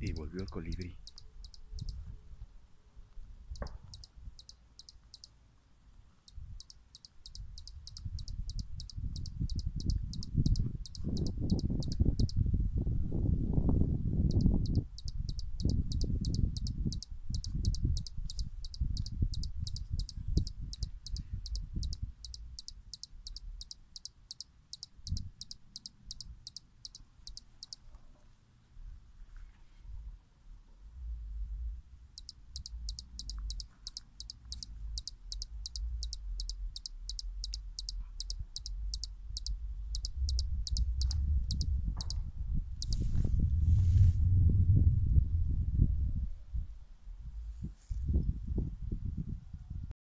Y volvió el colibrí.